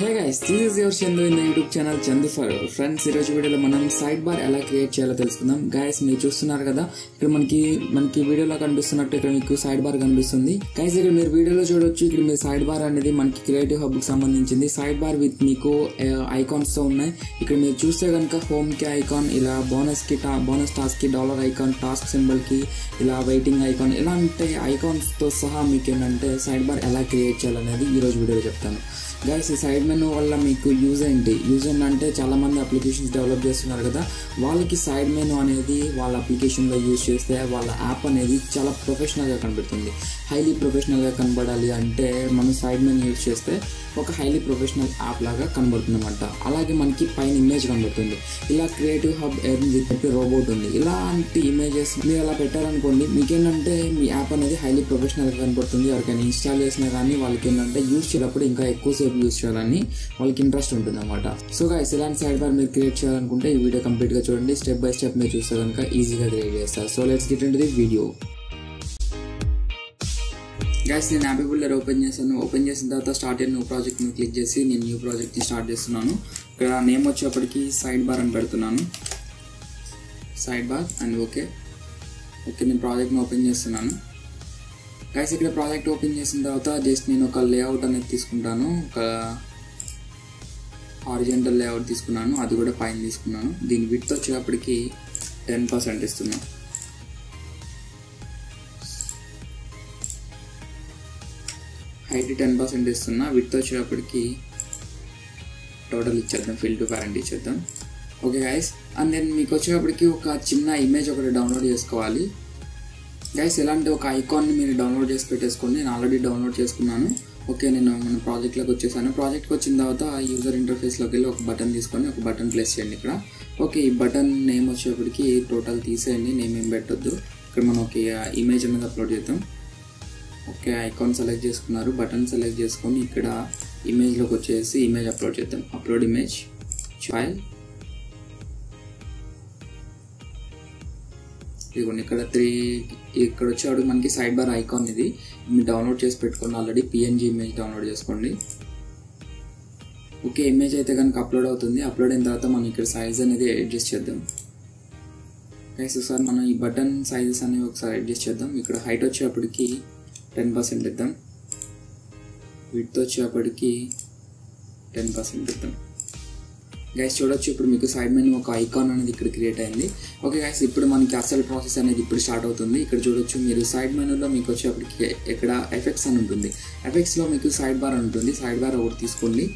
Hey guys this is your Chandu in YouTube channel Chandu for friends ఈరోజు వీడియోలో మనం side bar ఎలా create చేయాలో తెలుసుకుందాం. గైస్ మీరు చూస్తున్నారు కదా ఇక్కడ మనకి మనకి వీడియోలో కనిపిస్తున్నట్టు ఇక్కడ మీకు సైడ్ బార్ కనిపిస్తుంది. గైస్ ఇక్కడ మీరు వీడియోలో చూడొచ్చు ఇక్కడ మీ సైడ్ బార్ అనేది మనకి క్రియేటివ్ హబ్కి సంబంధించింది. సైడ్ బార్ విత్ మీకు ఐకాన్స్తో ఉన్నాయి. ఇక్కడ మీరు చూస్తే కనుక హోమ్కి ఐకాన్ ఇలా బోనస్కి బోనస్ టాస్క్కి డాలర్ ఐకాన్ టాస్క్ సింబల్కి ఇలా వెయిటింగ్ ఐకాన్ ఇలాంటి ఐకాన్స్తో సహా మీకు ఏంటంటే సైడ్ బార్ ఎలా క్రియేట్ చేయాలనేది ఈ రోజు వీడియోలో చెప్తాను. గైస్ ఈ సైడ్ మెనూ వల్ల మీకు యూజ్ ఏంటి? యూజ్ ఏంటంటే చాలామంది అప్లికేషన్స్ డెవలప్ చేస్తున్నారు కదా వాళ్ళకి సైడ్ మెనూ అనేది వాళ్ళ అప్లికేషన్లో యూజ్ చేస్తే వాళ్ళ యాప్ అనేది చాలా ప్రొఫెషనల్గా కనబడుతుంది. హైలీ ప్రొఫెషనల్గా కనబడాలి అంటే మనం సైడ్ మెనూ యూజ్ చేస్తే ఒక హైలీ ప్రొఫెషనల్ యాప్ లాగా కనబడుతుంది అనమాట అలాగే మనకి పైన ఇమేజ్ కనబడుతుంది. ఇలా క్రియేటివ్ హబ్ చెప్పి రోబోట్ ఉంది. ఇలాంటి ఇమేజెస్ మీరు అలా పెట్టారనుకోండి మీకేంటంటే మీ యాప్ అనేది హైలీ ప్రొఫెషనల్గా కనబడుతుంది. ఎవరికైనా ఇన్స్టాల్ చేసినా కానీ వాళ్ళకి ఏంటంటే యూజ్ చేసేటప్పుడు ఇంకా ఎక్కువసేపు యూజ్ చేయాలని వాళ్ళకి ఇంట్రెస్ట్ ఉంటుంది అనమాట సో గైస్ ఇలాంటి సైడ్ బార్ మీరు క్రియేట్ చేయాలనుకుంటే ఈ వీడియో కంప్లీట్గా చూడండి. స్టెప్ బై స్టెప్ మీరు చూస్తే కనుక ఈజీగా క్రియేట్ చేస్తారు. So let's get in the video guys నేను యాపీ బిల్డర్ ఓపెన్ చేశాను. ఓపెన్ చేసిన తర్వాత స్టార్ట్ అయిన న్యూ ప్రాజెక్ట్ని క్లిక్ చేసి నేను న్యూ ప్రాజెక్ట్ని స్టార్ట్ చేస్తున్నాను. ఇక్కడ నేమ్ వచ్చేప్పటికి సైడ్ బార్ అని పెడుతున్నాను. Side bar and okay okay నేను ప్రాజెక్ట్ని ఓపెన్ చేస్తున్నాను. గైస్ ఇక్కడ ప్రాజెక్ట్ ఓపెన్ చేసిన తర్వాత జస్ట్ నేను ఒక లేఅవుట్ అనేది తీసుకుంటాను. ఒక హారిజెంటల్ లేఅవుట్ తీసుకున్నాను అది కూడా పైన తీసుకున్నాను. దీని విత్ వచ్చేటప్పటికి టెన్ పర్సెంట్ ఇస్తున్నాను హైట్ టెన్ పర్సెంట్ ఇస్తున్నా విత్ వచ్చేటప్పటికి టోటల్ ఇచ్చేద్దాం ఫిల్ టు ప్యారెంట్ ఇచ్చేద్దాం. ఓకే గైస్ అండ్ నేను మీకు వచ్చేటప్పటికి ఒక చిన్న ఇమేజ్ ఒకటి డౌన్లోడ్ చేసుకోవాలి. గైస్ ఎలాంటి ఒక ఐకాన్ని మీరు డౌన్లోడ్ చేసి పెట్టేసుకోండి. నేను ఆల్రెడీ డౌన్లోడ్ చేసుకున్నాను. ఓకే నేను మన ప్రాజెక్ట్లోకి వచ్చేసాను. ప్రాజెక్ట్కి వచ్చిన తర్వాత యూజర్ ఇంటర్ఫేస్లోకి వెళ్ళి ఒక బటన్ తీసుకొని ఒక బటన్ ప్లేస్ చేయండి ఇక్కడ. ఓకే ఈ బటన్ నేమ్ వచ్చేప్పటికి టోటల్ తీసేయండి. నేమ్ ఏం పెట్టొద్దు. ఇక్కడ మనం ఒక ఇమేజ్ అనేది అప్లోడ్ చేద్దాం. ఓకే ఐకాన్ సెలెక్ట్ చేసుకున్నారు. బటన్ సెలెక్ట్ చేసుకొని ఇక్కడ ఇమేజ్లోకి వచ్చేసి ఇమేజ్ అప్లోడ్ చేద్దాం. అప్లోడ్ ఇమేజ్ ఫైల్ ఇదిగోండి ఇక్కడ త్రీ ఇక్కడ వచ్చాడు మనకి సైడ్ బార్ ఐకాన్ ఇది. మీరు డౌన్లోడ్ చేసి పెట్టుకున్న ఆల్రెడీ. పిఎన్జీ ఇమేజ్ డౌన్లోడ్ చేసుకోండి. ఓకే ఇమేజ్ అయితే కనుక అప్లోడ్ అవుతుంది. అప్లోడ్ అయిన తర్వాత మనం ఇక్కడ సైజ్ అనేది అడ్జస్ట్ చేద్దాం. గైస్ ఒకసారి మనం ఈ బటన్ సైజెస్ అనేవి ఒకసారి అడ్జస్ట్ చేద్దాం. ఇక్కడ హైట్ వచ్చేటప్పటికి టెన్ పర్సెంట్ ఇద్దాం. విత్ వచ్చేటప్పటికి టెన్ పర్సెంట్ ఇద్దాం. గైస్ చూడొచ్చు ఇప్పుడు మీకు సైడ్ మెనూ ఒక ఐకాన్ అనేది ఇక్కడ క్రియేట్ అయింది. ఓకే గైస్ ఇప్పుడు మనకి అసలు ప్రాసెస్ అనేది ఇప్పుడు స్టార్ట్ అవుతుంది. ఇక్కడ చూడొచ్చు మీరు సైడ్ మెనూలో మీకు వచ్చేప్పటికి ఇక్కడ ఎఫెక్ట్స్ అని ఉంటుంది. ఎఫెక్ట్స్లో మీకు సైడ్ బార్ ఉంటుంది. సైడ్ బార్ ఒకటి తీసుకోండి.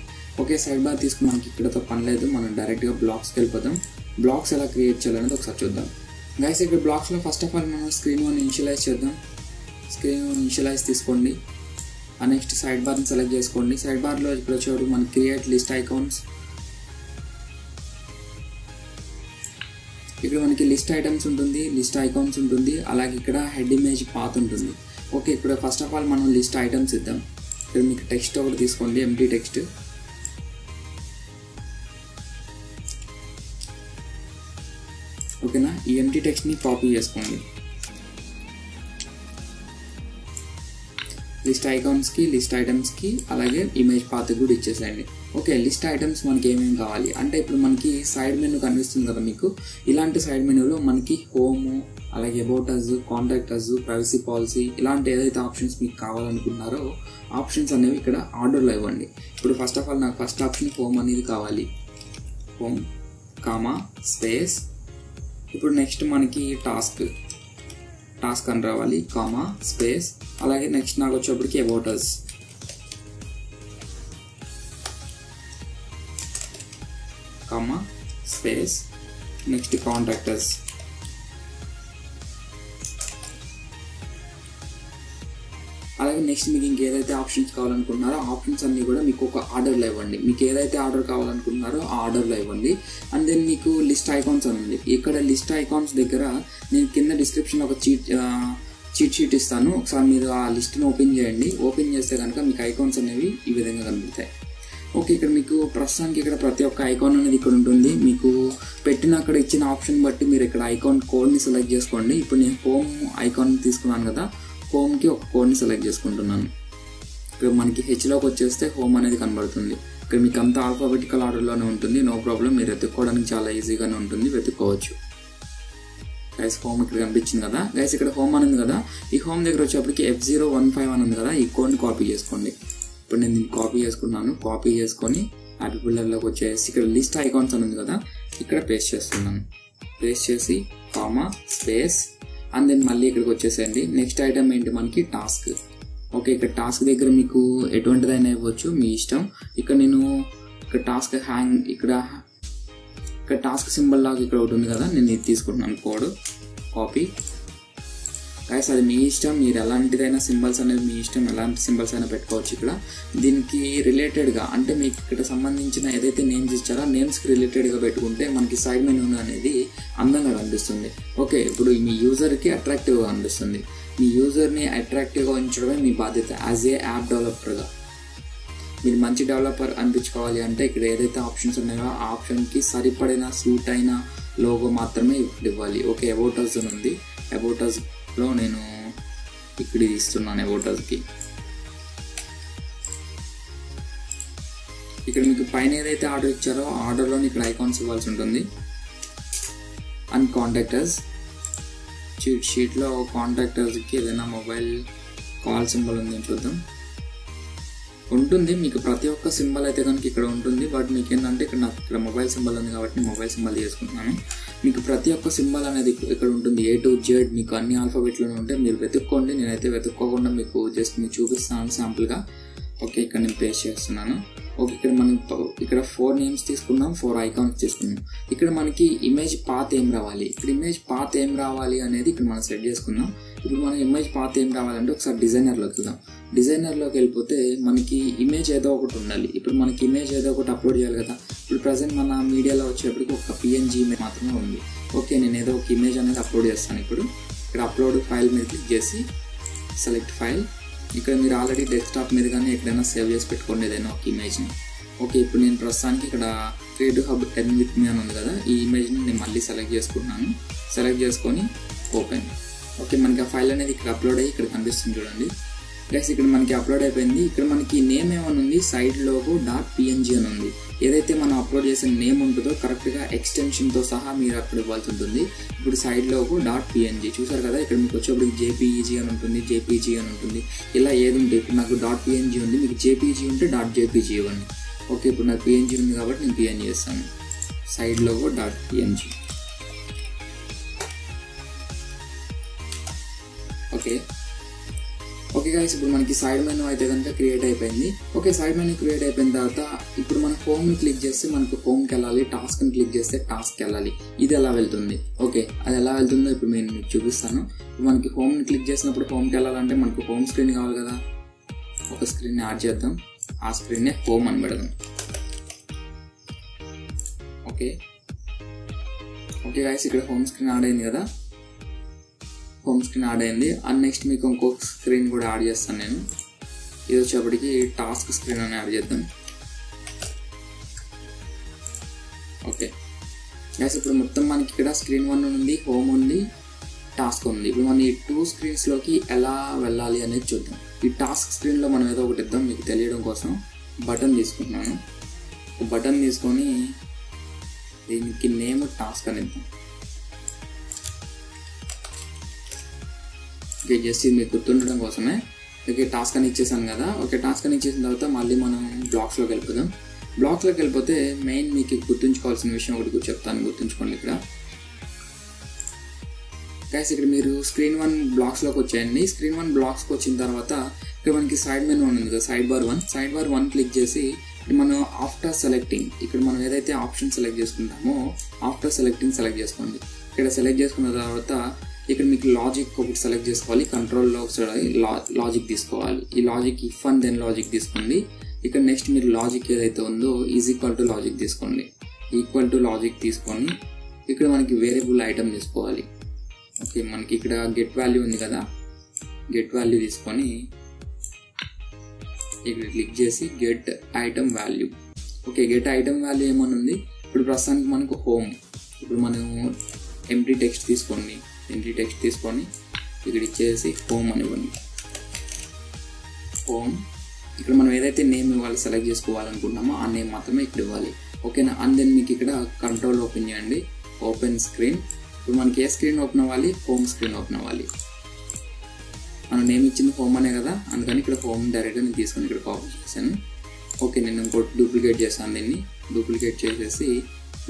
ఓకే సైడ్ బార్ తీసుకుని మనకి ఇక్కడతో పని లేదు. మనం డైరెక్ట్గా బ్లాక్స్కి వెళ్ళిపోతాం. బ్లాక్స్ ఎలా క్రియేట్ చేయాలనేది ఒకసారి చూద్దాం. గైస్ ఇక్కడ బ్లాక్స్లో ఫస్ట్ ఆఫ్ ఆల్ మనం స్క్రీన్ వన్ ఇనిషియలైజ్ చేద్దాం. స్క్రీన్ వన్ ఇనిషియలైజ్ తీసుకోండి. ఆ నెక్స్ట్ సైడ్ బార్ని సెలెక్ట్ చేసుకోండి. సైడ్ బార్లో ఇక్కడ వచ్చేవాడు మన క్రియేట్ లిస్ట్ ఐకాన్స్ ఇక్కడ మనకి లిస్ట్ ఐటమ్స్ ఉంటుంది లిస్ట్ ఐకాన్స్ ఉంటుంది అలాగే ఇక్కడ హెడ్ ఇమేజ్ పాత్ ఉంటుంది. ఓకే ఇక్కడ ఫస్ట్ ఆఫ్ ఆల్ మనం లిస్ట్ ఐటమ్స్ ఇద్దాం. ఇక్కడ మీకు టెక్స్ట్ ఒకటి తీసుకోండి ఎంటీ టెక్స్ట్ ఓకేనా? ఈ ఎంటీ టెక్స్ట్ని కాపీ చేసుకోండి. లిస్ట్ ఐకాన్స్కి లిస్ట్ ఐటమ్స్కి అలాగే ఇమేజ్ పాత్ కూడా ఇచ్చేసేయండి. ఓకే లిస్ట్ ఐటమ్స్ మనకి ఏమేమి కావాలి? అంటే ఇప్పుడు మనకి సైడ్ మెనూ కనిపిస్తుంది కదా మీకు. ఇలాంటి సైడ్ మెనూలో మనకి హోమ్ అలాగే about us contact us privacy policy ఇలాంటి ఏదైతే ఆప్షన్స్ మీకు కావాలనుకున్నారో ఆప్షన్స్ అనేవి ఇక్కడ ఆర్డర్లో ఇవ్వండి. ఇప్పుడు ఫస్ట్ ఆఫ్ ఆల్ నాకు ఫస్ట్ ఆప్షన్ హోమ్ అనేది కావాలి. హోమ్ కామా స్పేస్ ఇప్పుడు నెక్స్ట్ మనకి టాస్క్ టాస్క్ అని రావాలి కామా స్పేస్ అలాగే నెక్స్ట్ నాకు వచ్చేప్పటికి comma space space next us. అలాగే నెక్స్ట్ మీకు ఇంకేదైతే ఆప్షన్స్ కావాలనుకుంటున్నారో ఆప్షన్స్ అన్నీ కూడా మీకు ఒక ఆర్డర్లో ఇవ్వండి. మీకు ఏదైతే ఆర్డర్ కావాలనుకుంటున్నారో ఆ ఆర్డర్లో ఇవ్వండి. అండ్ దెన్ మీకు లిస్ట్ ఐకాన్స్ అని ఉంది. ఇక్కడ లిస్ట్ ఐకాన్స్ దగ్గర నేను కింద డిస్క్రిప్షన్ ఒక చీట్ చీట్ షీట్ ఇస్తాను. ఒకసారి మీరు ఆ లిస్ట్ని ఓపెన్ చేయండి. ఓపెన్ చేస్తే కనుక మీకు ఐకాన్స్ అనేవి ఈ విధంగా కనిపిస్తాయి. ఓకే ఇక్కడ మీకు ప్రస్తుతానికి ఇక్కడ ప్రతి ఒక్క ఐకాన్ అనేది ఇక్కడ ఉంటుంది. మీకు పెట్టిన అక్కడ ఇచ్చిన ఆప్షన్ బట్టి మీరు ఇక్కడ ఐకాన్ కోడ్ని సెలెక్ట్ చేసుకోండి. ఇప్పుడు నేను హోమ్ ఐకాన్ తీసుకున్నాను కదా హోమ్కి ఒక కోడ్ని సెలెక్ట్ చేసుకుంటున్నాను. ఇక్కడ మనకి హెచ్లోకి వచ్చేస్తే హోమ్ అనేది కనబడుతుంది. ఇక్కడ మీకు అంతా ఆల్ఫాబెటికల్ ఆర్డర్లోనే ఉంటుంది. నో ప్రాబ్లం మీరు వెతుక్కోవడానికి చాలా ఈజీగానే ఉంటుంది. వెతుక్కోవచ్చు. గైస్ హోమ్ ఇక్కడ కనిపించింది కదా. గైస్ ఇక్కడ హోమ్ అని ఉంది కదా. ఈ హోమ్ దగ్గర వచ్చేప్పటికి ఎఫ్ జీరో వన్ ఫైవ్ అని ఉంది కదా. ఈ కోడ్ని కాపీ చేసుకోండి. ఇప్పుడు నేను దీన్ని కాపీ చేసుకున్నాను. కాపీ చేసుకొని యాపీ బిల్డర్లోకి వచ్చేసి ఇక్కడ లిస్ట్ ఐకాన్స్ అని ఉంది కదా ఇక్కడ పేస్ట్ చేస్తున్నాను. పేస్ట్ చేసి కామా స్పేస్ అండ్ దెన్ మళ్ళీ ఇక్కడికి వచ్చేసేయండి. నెక్స్ట్ ఐటమ్ ఏంటి మనకి? టాస్క్ ఓకే ఇక్కడ టాస్క్ దగ్గర మీకు ఎటువంటిదైనా ఇవ్వచ్చు మీ ఇష్టం. ఇక్కడ నేను ఇక్కడ టాస్క్ హ్యాంగ్ ఇక్కడ ఇక్కడ టాస్క్ సింబల్ లాగా ఇక్కడ ఒకటి ఉంది కదా నేను ఇది తీసుకుంటున్నాను. కోడ్ కాపీ కాస్ అది మీ ఇష్టం. మీరు ఎలాంటిదైనా సింబల్స్ అనేది మీ ఇష్టం. ఎలాంటి సింబల్స్ అయినా పెట్టుకోవచ్చు ఇక్కడ. దీనికి రిలేటెడ్గా అంటే మీకు ఇక్కడ సంబంధించిన ఏదైతే నేమ్స్ ఇచ్చారో నేమ్స్కి రిలేటెడ్గా పెట్టుకుంటే మనకి సైడ్ మెనూ అనేది అందంగా కనిపిస్తుంది. ఓకే ఇప్పుడు మీ యూజర్కి అట్రాక్టివ్గా అనిపిస్తుంది మీ యూజర్ని అట్రాక్టివ్గా ఉంచడమే మీ బాధ్యత యాజ్ ఏ యాప్ డెవలపర్గా. మీరు మంచి డెవలపర్ అనిపించుకోవాలి అంటే ఇక్కడ ఏదైతే ఆప్షన్స్ ఉన్నాయో ఆ ఆప్షన్కి సరిపడిన సూట్ అయిన లోగో మాత్రమే ఇప్పుడు ఇవ్వాలి. ఓకే అబౌటర్స్ అని ఉంది. లో నేను ఇక్కడ ఇస్తున్నాను అబౌటర్స్కి ఇక్కడ మీకు పైన ఏదైతే ఆర్డర్ ఇచ్చారో ఆర్డర్లో ఇక్కడ ఐకాన్స్ ఇవ్వాల్సి ఉంటుంది. And contractors. చీట్ షీట్లో కాంటాక్టర్స్కి ఏదైనా మొబైల్ కాల్ సింబల్ ఉందని చూద్దాం. ఉంటుంది. మీకు ప్రతి ఒక్క సింబల్ అయితే కనుక ఇక్కడ ఉంటుంది. బట్ మీకు ఏంటంటే ఇక్కడ నాకు ఇక్కడ మొబైల్ సింబల్ ఉంది కాబట్టి మొబైల్ సింబల్ చేసుకుంటున్నాను. మీకు ప్రతి ఒక్క సింబల్ అనేది ఇక్కడ ఉంటుంది. ఏ టు జెడ్ మీకు అన్ని ఆల్ఫాబెట్లోనే ఉంటే మీరు వెతుక్కోండి. నేనైతే వెతుక్కోకుండా మీకు జస్ట్ మీకు చూపిస్తాను శాంపుల్గా ఓకే ఇక్కడ నేను పేస్ట్ చేస్తున్నాను. ఓకే ఇక్కడ మనం ఇక్కడ ఫోర్ నేమ్స్ తీసుకున్నాం. ఫోర్ ఐకాన్స్ తీసుకున్నాం. ఇక్కడ మనకి ఇమేజ్ పాత్ ఏం రావాలి? ఇక్కడ ఇమేజ్ పాత్ ఏం రావాలి అనేది ఇక్కడ మనం సెట్ చేసుకుందాం. ఇప్పుడు మనం ఇమేజ్ పాత్ ఏం రావాలంటే ఒకసారి డిజైనర్లోకి వెళ్దాం డిజైనర్లోకి వెళ్ళిపోతే మనకి ఇమేజ్ ఏదో ఒకటి ఉండాలి. ఇప్పుడు మనకి ఇమేజ్ ఏదో ఒకటి అప్లోడ్ చేయాలి కదా. ఇప్పుడు ప్రజెంట్ మన మీడియాలో వచ్చేప్పటికి ఒక పిఎన్జీ ఇమేజ్ మాత్రమే ఉంది. ఓకే నేను ఏదో ఒక ఇమేజ్ అనేది అప్లోడ్ చేస్తాను ఇప్పుడు. ఇక్కడ అప్లోడ్ ఫైల్ మీద క్లిక్ చేసి సెలెక్ట్ ఫైల్ ఇక్కడ మీరు ఆల్రెడీ డెస్క్టాప్ మీద కానీ ఎక్కడైనా సేవ్ చేసి పెట్టుకోండి ఏదైనా ఒక ఇమేజ్ని ఓకే ఇప్పుడు నేను ప్రస్తుతానికి ఇక్కడ క్రియేట్ హబ్ టెన్ విత్ మీ అని ఉంది కదా. ఈ ఇమేజ్ని నేను మళ్ళీ సెలెక్ట్ చేసుకుంటున్నాను. సెలెక్ట్ చేసుకొని ఓపెన్ ఓకే మనకి ఆ ఫైల్ అనేది ఇక్కడ అప్లోడ్ అయ్యి ఇక్కడ కనిపిస్తుంది చూడండి. ప్లస్ ఇక్కడ మనకి అప్లోడ్ అయిపోయింది. ఇక్కడ మనకి నేమ్ ఏమని ఉంది సైడ్ లోగో డాట్ పిఎన్జీ అని ఉంది ఏదైతే మనం అప్లోడ్ చేసిన నేమ్ ఉంటుందో కరెక్ట్గా ఎక్స్టెన్షన్తో సహా మీరు అక్కడ ఇవ్వాల్సి ఉంటుంది. ఇప్పుడు సైడ్ లోగో డాట్ పిఎన్జీ చూసారు కదా ఇక్కడ మీకు వచ్చేప్పుడు జేపీఈజీ అని ఉంటుంది జేపీజీ అని ఉంటుంది. ఇలా ఏది ఉంటే ఇప్పుడు నాకు డాట్ పిఎన్జీ ఉంది మీకు జేపీజీ ఉంటే డాట్ జేపీజీ ఇవ్వండి. ఓకే ఇప్పుడు నాకు పిఎన్జీ ఉంది కాబట్టి నేను పిఎన్జీ చేస్తాను. Side logo dot PNG okay okay guys ఇప్పుడు మనకి సైడ్ మెనూ అయితే కనుక క్రియేట్ అయిపోయింది. ఓకే సైడ్ మెనూ క్రియేట్ అయిపోయిన తర్వాత ఇప్పుడు మన హోమ్ని క్లిక్ చేస్తే మనకు హోమ్కి వెళ్ళాలి టాస్క్ని క్లిక్ చేస్తే టాస్క్కి వెళ్ళాలి. ఇది ఎలా వెళ్తుంది? ఓకే అది ఎలా వెళ్తుందో ఇప్పుడు నేను మీకు చూపిస్తాను. మనకి హోమ్ని క్లిక్ చేసినప్పుడు హోమ్కి వెళ్ళాలంటే మనకు హోమ్ స్క్రీన్ కావాలి కదా. ఒక స్క్రీన్ యాడ్ చేద్దాం. ఆ స్క్రీన్నే హోమ్ అని పెడదాం. ఓకే ఓకే గైస్ ఇక్కడ హోమ్ స్క్రీన్ యాడ్ అయింది కదా. హోమ్ స్క్రీన్ యాడ్ అయింది. అండ్ నెక్స్ట్ మీకు ఇంకొక స్క్రీన్ కూడా యాడ్ చేస్తాను నేను. ఇది వచ్చేప్పటికి టాస్క్ స్క్రీన్ అని యాడ్ చేద్దాం. ఓకే గ్యాస్ ఇప్పుడు మొత్తం మనకి ఇక్కడ స్క్రీన్ వన్ ఉంది హోమ్ ఉంది టాస్క్ ఉంది. ఇప్పుడు మనం ఈ టూ స్క్రీన్స్లోకి ఎలా వెళ్ళాలి అనేది చూద్దాం. ఈ టాస్క్ స్క్రీన్లో మనం ఏదో ఒకటి ఇద్దాం మీకు తెలియడం కోసం. బటన్ తీసుకుంటున్నాను. బటన్ తీసుకొని దీనికి నేమ్ టాస్క్ అని ఇద్దాం. ఓకే జస్ట్ ఇది మీకు గుర్తుండడం కోసమే. ఓకే టాస్క్ అని ఇచ్చేసాను కదా. ఓకే టాస్క్ అని ఇచ్చేసిన తర్వాత మళ్ళీ మనం బ్లాక్స్లోకి వెళ్ళిపోదాం. బ్లాక్స్లోకి వెళ్ళిపోతే మెయిన్ మీకు గుర్తుంచుకోవాల్సిన విషయం ఒకటి చెప్తాను గుర్తుంచుకోండి ఇక్కడ. గైస్ ఇక్కడ మీరు స్క్రీన్ వన్ బ్లాక్స్లోకి వచ్చేయండి. స్క్రీన్ వన్ బ్లాక్స్కి వచ్చిన తర్వాత ఇక్కడ మనకి సైడ్ మెనూ ఉంది కదా side bar one side bar one click చేసి మనం ఆఫ్టర్ సెలెక్టింగ్ ఇక్కడ మనం ఏదైతే ఆప్షన్ సెలెక్ట్ చేసుకుంటామో ఆఫ్టర్ సెలెక్టింగ్ సెలెక్ట్ చేసుకోండి. ఇక్కడ సెలెక్ట్ చేసుకున్న తర్వాత ఇక్కడ మీకు లాజిక్ ఒకటి సెలెక్ట్ చేసుకోవాలి కంట్రోల్లో ఒకసారి లాజిక్ తీసుకోవాలి. ఈ logic if and then logic తీసుకోండి. ఇక్కడ నెక్స్ట్ మీరు లాజిక్ ఏదైతే ఉందో ఈజ్ ఈక్వల్ టు లాజిక్ తీసుకోండి. ఈక్వల్ టు లాజిక్ తీసుకొని ఇక్కడ మనకి వేరియబుల్ ఐటమ్ తీసుకోవాలి. ఓకే మనకి ఇక్కడ గెట్ వాల్యూ ఉంది కదా. గెట్ వాల్యూ తీసుకొని ఇక్కడ క్లిక్ చేసి get item value okay get item value ఏమని ఉంది ఇప్పుడు ప్రస్తుతానికి మనకు హోమ్ ఇప్పుడు మనం ఎంటీ టెక్స్ట్ తీసుకోండి. ఎంటీ టెక్స్ట్ తీసుకొని ఇక్కడ ఇచ్చేసి హోమ్ అనివ్వండి. హోమ్ ఇక్కడ మనం ఏదైతే నేమ్ ఇవ్వాలి సెలెక్ట్ చేసుకోవాలనుకుంటున్నామో ఆ నేమ్ మాత్రమే ఇక్కడ ఇవ్వాలి. ఓకేనా అండ్ దెన్ మీకు ఇక్కడ కంట్రోల్ ఓపెన్ చేయండి. ఓపెన్ స్క్రీన్ ఇప్పుడు మనకి ఏ స్క్రీన్ ఓపెన్ అవ్వాలి? హోమ్ స్క్రీన్ ఓపెన్ అవ్వాలి. మనం నేమ్ ఇచ్చింది హోమ్ అనే కదా? అందుకని ఇక్కడ హోమ్ డైరెక్ట్గా నేను తీసుకొని ఇక్కడ కాపీ చేశాను. ఓకే నేను ఇంకోటి డూప్లికేట్ చేశాను దీన్ని. డూప్లికేట్ చేసేసి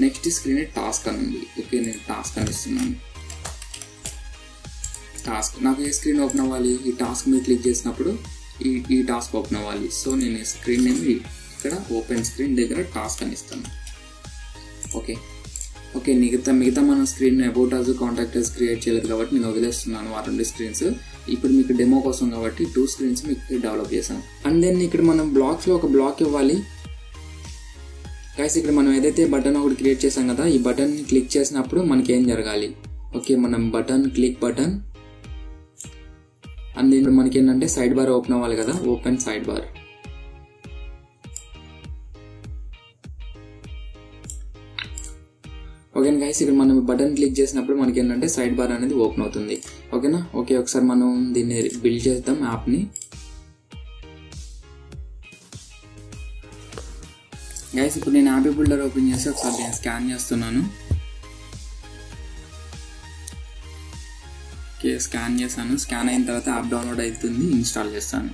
నెక్స్ట్ స్క్రీన్ టాస్క్ అని ఉంది. ఓకే నేను టాస్క్ అని ఇస్తున్నాను. టాస్క్ నాకు ఏ స్క్రీన్ ఓపెన్ అవ్వాలి? ఈ టాస్క్ మీద క్లిక్ చేసినప్పుడు ఈ ఈ టాస్క్ ఓపెన్ అవ్వాలి. సో నేను ఈ స్క్రీన్ నేమ్ ఇక్కడ ఓపెన్ స్క్రీన్ దగ్గర టాస్క్ అని ఇస్తాను. ఓకే. ఓకే మిగతా మిగతా మన screen about us contactors create చేయలేదు కాబట్టి నేను వదిలేస్తున్నాను ఆ రెండు స్క్రీన్స్ ఇప్పుడు మీకు డెమో కోసం కాబట్టి టూ స్క్రీన్స్ మీకు డెవలప్ చేశాను. అండ్ దెన్ ఇక్కడ మనం బ్లాక్స్లో ఒక బ్లాక్ ఇవ్వాలి. గైస్ ఇక్కడ మనం ఏదైతే బటన్ ఒకటి క్రియేట్ చేసాం కదా ఈ బటన్ క్లిక్ చేసినప్పుడు మనకి ఏం జరగాలి? ఓకే మనం బటన్ క్లిక్ బటన్ అండ్ ఇప్పుడు మనకి ఏంటంటే సైడ్ బార్ ఓపెన్ అవ్వాలి కదా ఓపెన్ సైడ్ బార్ ఓకేనా గైస్ ఇక్కడ మనం బటన్ క్లిక్ చేసినప్పుడు మనకి ఏంటంటే సైడ్ బార్ అనేది ఓపెన్ అవుతుంది. ఓకేనా ఓకే ఒకసారి మనం దీన్ని బిల్డ్ చేద్దాం యాప్ని. గైస్ ఇప్పుడు నేను యాప్ బిల్డర్ ఓపెన్ చేసి ఒకసారి నేను స్కాన్ చేస్తున్నాను. స్కాన్ చేశాను. స్కాన్ అయిన తర్వాత యాప్ డౌన్లోడ్ అవుతుంది ఇన్స్టాల్ చేస్తాను.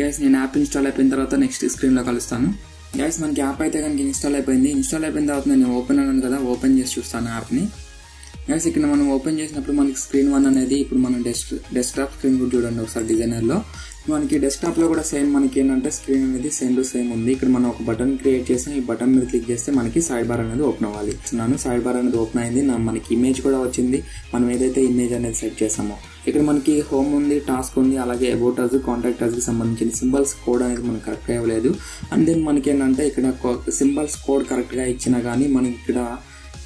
గైస్ నేను యాప్ ఇన్స్టాల్ అయిపోయిన తర్వాత నెక్స్ట్ స్క్రీన్లో కలుస్తాను. గైస్ మనకి యాప్ అయితే కనుక ఇన్స్టాల్ అయిపోయింది. ఇన్స్టాల్ అయిపోయిన తర్వాత నేను ఓపెన్ అన్నాను కదా ఓపెన్ చేసి చూస్తాను యాప్ని గైస్ ఇక్కడ మనం ఓపెన్ చేసినప్పుడు మనకి స్క్రీన్ వన్ అనేది ఇప్పుడు మనం డెస్క్ డెస్క్టాప్ స్క్రీన్ కూడా చూడండి ఒకసారి డిజైనర్లో మనకి డెస్క్టాప్లో కూడా సేమ్ మనకి ఏంటంటే స్క్రీన్ అనేది సేమ్ టు సేమ్ ఉంది. ఇక్కడ మనం ఒక బటన్ క్రియేట్ చేసి ఈ బటన్ మీద క్లిక్ చేస్తే మనకి సైడ్ బార్ అనేది ఓపెన్ అవ్వాలి. నన్ను సైడ్ బార్ అనేది ఓపెన్ అయింది. నా మనకి ఇమేజ్ కూడా వచ్చింది. మనం ఏదైతే ఇమేజ్ అనేది సెట్ చేసామో. ఇక్కడ మనకి హోమ్ ఉంది టాస్క్ ఉంది. అలాగే అబౌట్ అస్ కాంటాక్ట్ సంబంధించిన సింబల్స్ కోడ్ అనేది మనకు కరెక్ట్గా ఇవ్వలేదు. అండ్ దెన్ మనకి ఏంటంటే ఇక్కడ సింబల్స్ కోడ్ కరెక్ట్గా ఇచ్చినా కానీ మనకి ఇక్కడ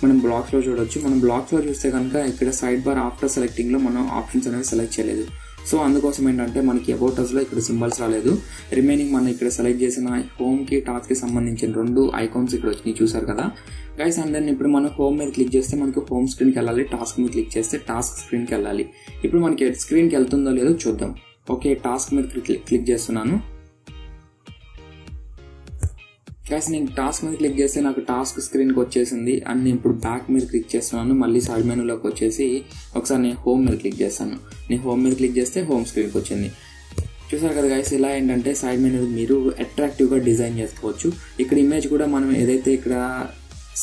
మనం బ్లాక్స్లో చూడొచ్చు. మనం బ్లాక్స్లో చూస్తే కనుక ఇక్కడ సైడ్ బార్ ఆఫ్టర్ సెలెక్టింగ్లో మనం ఆప్షన్స్ అనేవి సెలెక్ట్ చేయలేదు. సో అందుకోసం ఏంటంటే మనకి అబౌటస్లో ఇక్కడ సింబల్స్ రాలేదు. రిమైనింగ్ మనం ఇక్కడ సెలెక్ట్ చేసిన హోమ్కి టాస్క్కి సంబంధించిన రెండు ఐకాన్స్ ఇక్కడ వచ్చినాయి. చూసారు కదా? గైస్ అండ్ దెన్ ఇప్పుడు మనం హోమ్ మీద క్లిక్ చేస్తే మనకు హోమ్ స్క్రీన్కి వెళ్ళాలి. టాస్క్ మీద క్లిక్ చేస్తే టాస్క్ స్క్రీన్కి వెళ్ళాలి. ఇప్పుడు మనకి స్క్రీన్కి వెళ్తుందో లేదో చూద్దాం. ఓకే టాస్క్ మీద క్లిక్ క్లిక్ చేస్తున్నాను. గైస్ నేను టాస్క్ మీద క్లిక్ చేస్తే నాకు టాస్క్ స్క్రీన్కి వచ్చేసింది. అండ్ నేను ఇప్పుడు బ్యాక్ మీద క్లిక్ చేస్తున్నాను. మళ్ళీ సైడ్ మెనూలోకి వచ్చేసి ఒకసారి నేను హోమ్ మీద క్లిక్ చేస్తాను. నేను హోమ్ మీద క్లిక్ చేస్తే హోమ్ స్క్రీన్కి వచ్చింది. చూసారు కదా గైస్ ఇలా ఏంటంటే సైడ్ మెనూ మీరు అట్రాక్టివ్గా డిజైన్ చేసుకోవచ్చు. ఇక్కడ ఇమేజ్ కూడా మనం ఏదైతే ఇక్కడ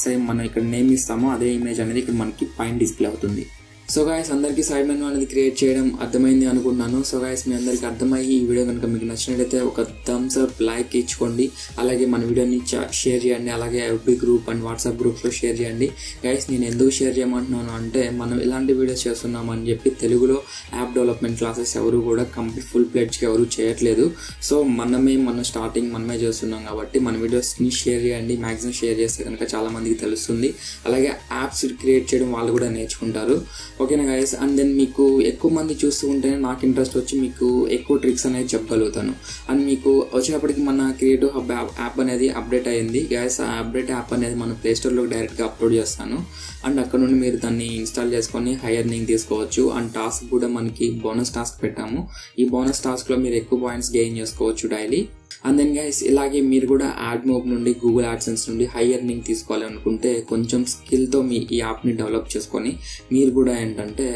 సేమ్ మనం ఇక్కడ నేమ్ ఇస్తామో అదే ఇమేజ్ అనేది ఇక్కడ మనకి పైన డిస్ప్లే అవుతుంది. సో గాయస్ అందరికీ సైడ్మెన్ అనేది క్రియేట్ చేయడం అర్థమైంది అనుకుంటున్నాను. సో గాయస్ మీ అందరికీ అర్థమయ్యి ఈ వీడియో కనుక మీకు నచ్చినట్లయితే ఒక థమ్స్ అప్ లైక్ ఇచ్చుకోండి. అలాగే మన వీడియోని షేర్ చేయండి. అలాగే ఎఫ్బి గ్రూప్ అండ్ వాట్సాప్ గ్రూప్లో షేర్ చేయండి. గైస్ నేను ఎందుకు షేర్ చేయమంటున్నాను అంటే మనం ఇలాంటి వీడియోస్ చేస్తున్నాం అని చెప్పి తెలుగులో యాప్ డెవలప్మెంట్ క్లాసెస్ ఎవరు కూడా కంప్లీట్ ఫుల్ ప్లేట్స్కి ఎవరు చేయట్లేదు. సో మనమే మన స్టార్టింగ్ మనమే చేస్తున్నాం కాబట్టి మన వీడియోస్ని షేర్ చేయండి. మ్యాక్సిమం షేర్ చేస్తే కనుక చాలామందికి తెలుస్తుంది. అలాగే యాప్స్ క్రియేట్ చేయడం వాళ్ళు కూడా నేర్చుకుంటారు. ఓకేనా గైస్ అండ్ దెన్ మీకు ఎక్కువ మంది చూస్తూ ఉంటేనే నాకు ఇంట్రెస్ట్ వచ్చి మీకు ఎక్కువ ట్రిక్స్ అనేది చెప్పగలుగుతాను. అండ్ మీకు వచ్చేటప్పటికి మన క్రియేటివ్ హబ్ యాప్ అనేది అప్డేట్ అయ్యింది గైస్ ఆ అప్డేట్ యాప్ అనేది మన ప్లేస్టోర్లో డైరెక్ట్గా అప్లోడ్ చేస్తాను. అండ్ అక్కడ నుండి మీరు దాన్ని ఇన్స్టాల్ చేసుకొని హై ఎర్నింగ్ తీసుకోవచ్చు. అండ్ టాస్క్ కూడా మనకి బోనస్ టాస్క్ పెట్టాము. ఈ బోనస్ టాస్క్లో మీరు ఎక్కువ పాయింట్స్ గెయిన్ చేసుకోవచ్చు డైలీ అండ్ దెన్ గైస్ ఇలాగే మీరు కూడా యాడ్ మోబ్ నుండి గూగుల్ యాడ్సెన్స్ నుండి హై ఎర్నింగ్ తీసుకోవాలి అనుకుంటే కొంచెం స్కిల్తో మీ ఈ యాప్ని డెవలప్ చేసుకొని మీరు కూడా ఏంటంటే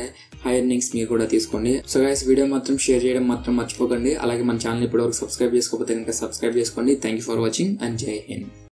హై ఎర్నింగ్స్ మీరు కూడా తీసుకోండి. సో గైస్ వీడియో మాత్రం షేర్ చేయడం మాత్రం మర్చిపోకండి. అలాగే మన ఛానల్ ఇప్పటివరకు సబ్స్క్రైబ్ చేసుకోకపోతే కనుక సబ్స్క్రైబ్ చేసుకోండి. Thank you for watching and జై హింద్